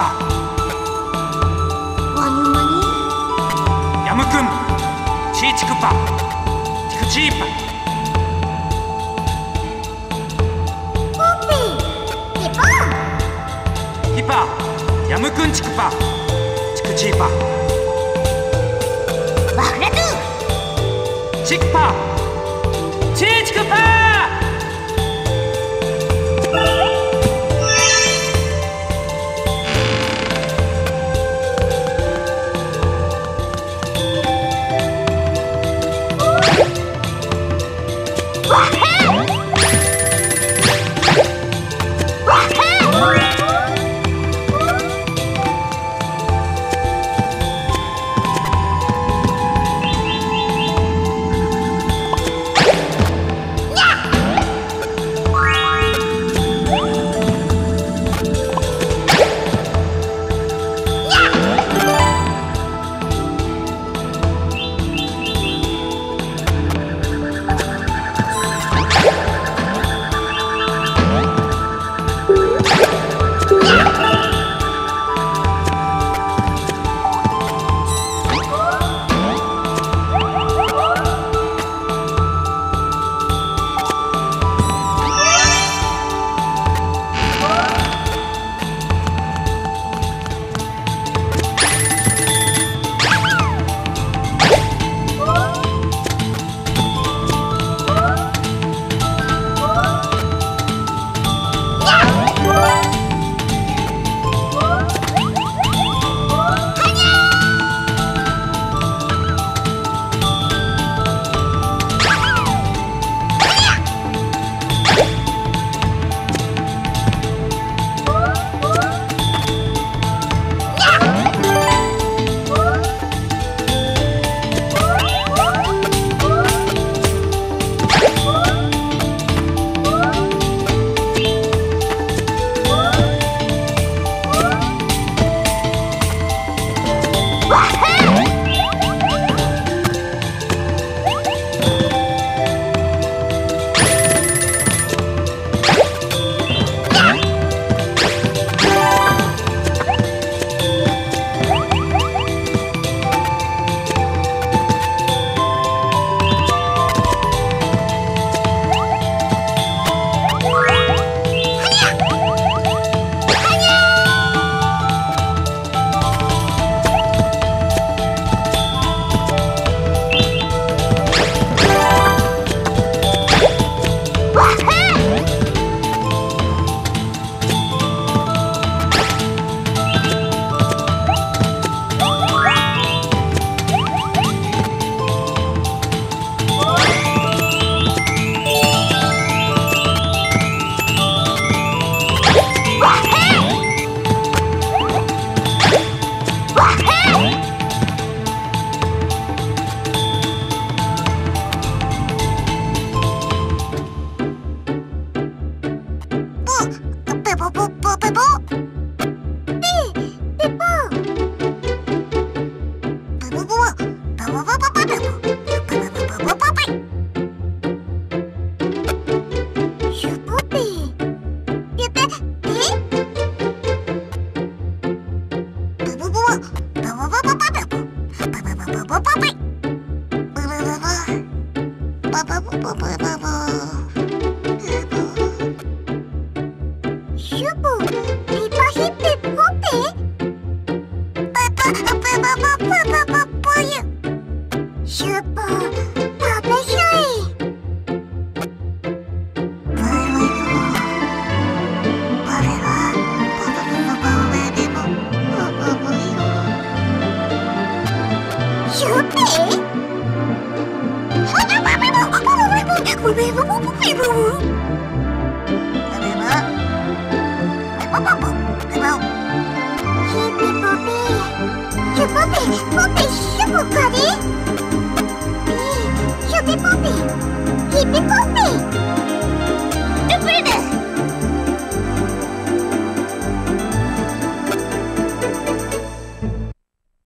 か。ワニマニヤムくん。チーチクパチクチーパポッピーヒパヒパヤムくんチクパチクチーパワフラトゥチクパ Ah! Bye-bye. Hippie Poppy! Hippie Poppy!